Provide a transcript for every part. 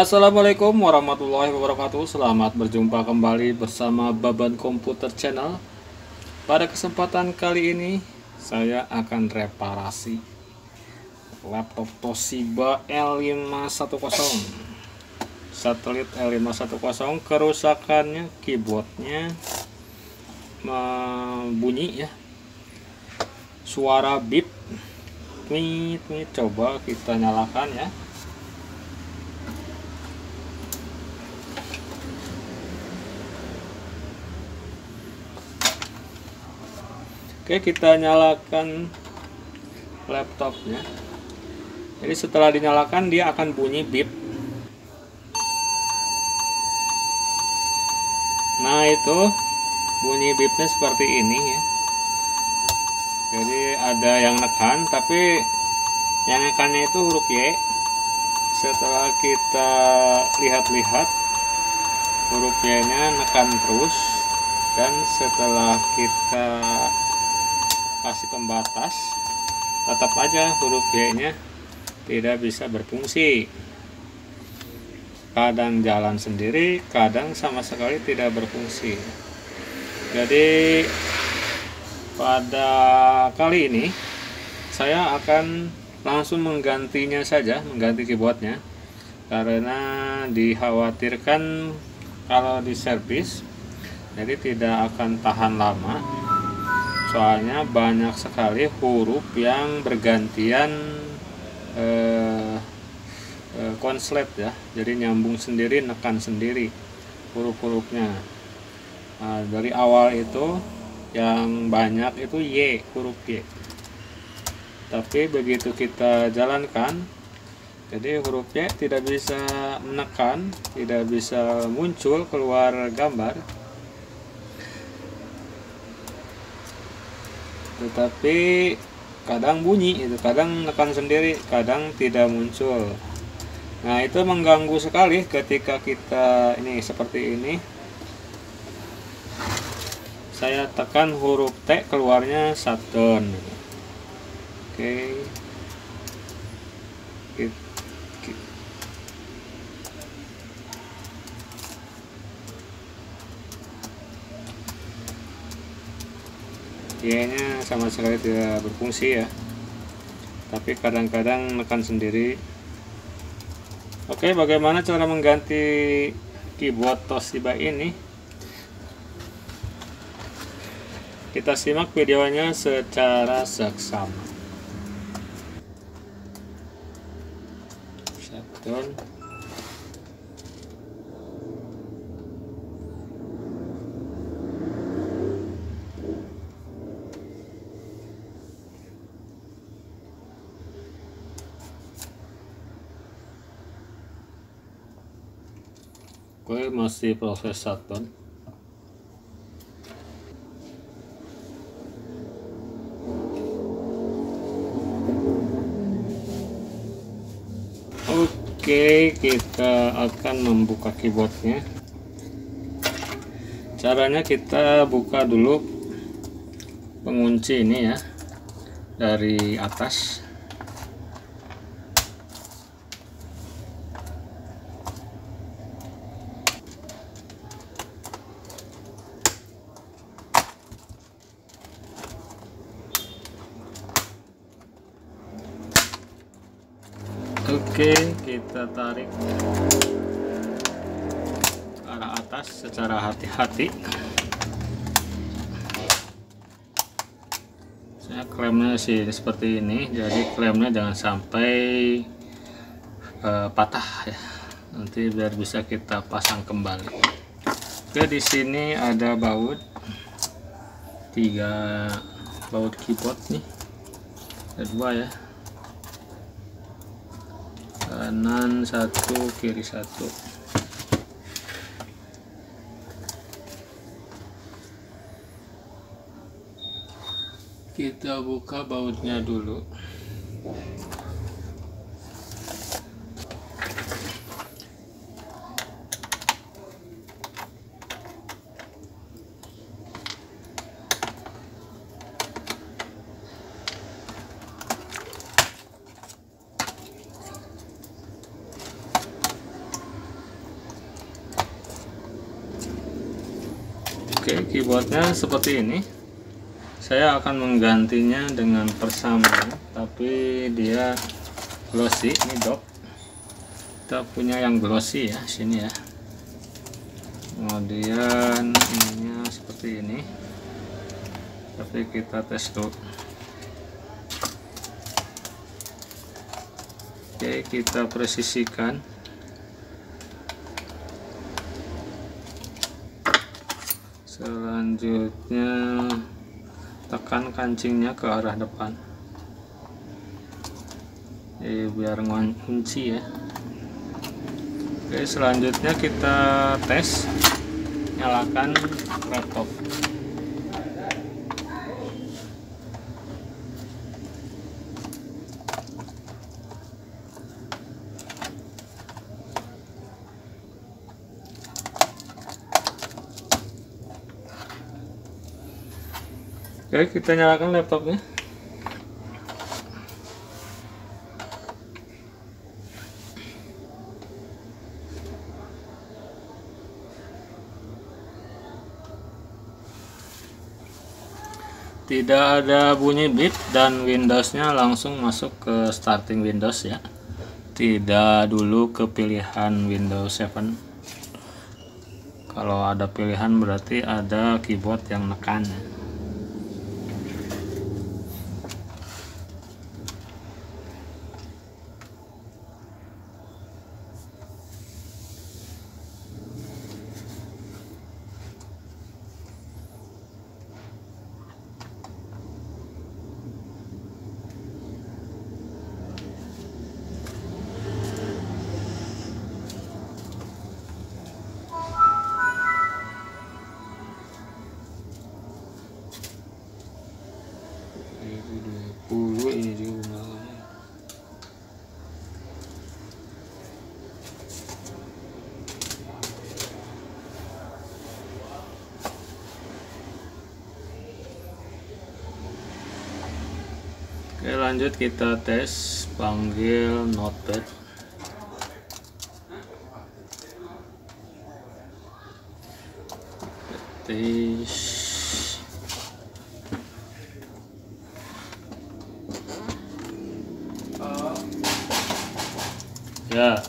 Assalamualaikum warahmatullahi wabarakatuh. Selamat berjumpa kembali bersama Baban Komputer Channel. Pada kesempatan kali ini Saya akan reparasi Laptop Toshiba L510 Satelit L510 Kerusakannya keyboardnya Bunyi ya. Suara Tweet, tweet. Coba kita nyalakan ya Oke kita nyalakan laptopnya. Jadi setelah dinyalakan dia akan bunyi bip nah itu bunyi bipnya seperti ini ya. Jadi ada yang nekan tapi yang nekannya itu huruf Y. Setelah kita lihat-lihat huruf Y nya nekan terus. Dan setelah kita kasih pembatas tetap aja huruf Y nya tidak bisa berfungsi. Kadang jalan sendiri kadang sama sekali tidak berfungsi. Jadi pada kali ini saya akan langsung menggantinya saja mengganti keyboardnya. Karena dikhawatirkan kalau di servis jadi tidak akan tahan lama soalnya banyak sekali huruf yang bergantian eh, eh, konslet ya. Jadi nyambung sendiri nekan sendiri huruf-hurufnya. Nah, dari awal itu yang banyak itu Y huruf Y. Tapi begitu kita jalankan jadi huruf Y tidak bisa menekan tidak bisa muncul keluar gambar tetapi kadang bunyi itu kadang nekan sendiri kadang tidak muncul. Nah itu mengganggu sekali ketika kita ini seperti ini. Saya tekan huruf T keluarnya Saturn oke Y-nya sama sekali tidak berfungsi ya. Tapi kadang-kadang menekan sendiri. Oke bagaimana cara mengganti keyboard Toshiba ini? Kita simak videonya secara seksama. Shutdown Oke, masih proses shutdown. Oke, kita akan membuka keyboardnya. Caranya kita buka dulu pengunci ini ya dari atas. Oke, kita tarik arah atas secara hati-hati. Saya klemnya sih seperti ini, jadi klemnya jangan sampai uh, patah ya. Nanti biar bisa kita pasang kembali. Oke, di sini ada baut tiga baut keyboard nih, ada dua ya kanan satu kiri satu. Kita buka bautnya dulu keyboardnya seperti ini. Saya akan menggantinya dengan persamaan tapi dia glossy ini dok. Kita punya yang glossy ya sini ya. Kemudian ininya seperti ini. Tapi kita tes dulu. Oke kita presisikan selanjutnya tekan kancingnya ke arah depan. Eh, biar kunci ya. Oke selanjutnya kita tes nyalakan laptop Oke, kita nyalakan laptopnya. Tidak ada bunyi beep dan Windowsnya langsung masuk ke starting Windows ya. Tidak dulu ke pilihan Windows 7. Kalau ada pilihan berarti ada keyboard yang nekan ya. Oke lanjut kita tes panggil notepad. Tes. Ya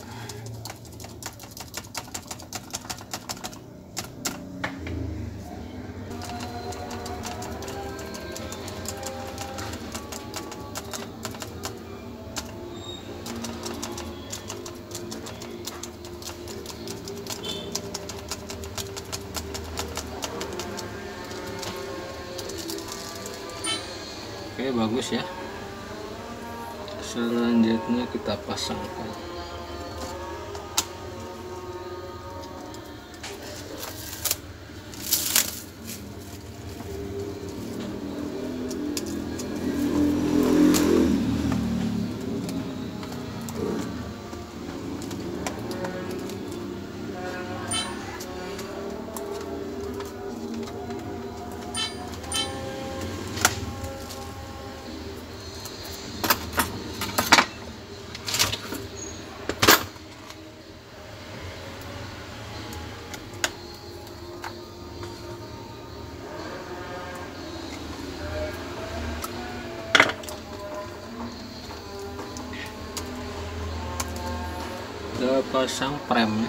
oke bagus ya. Selanjutnya kita pasangkan pasang prem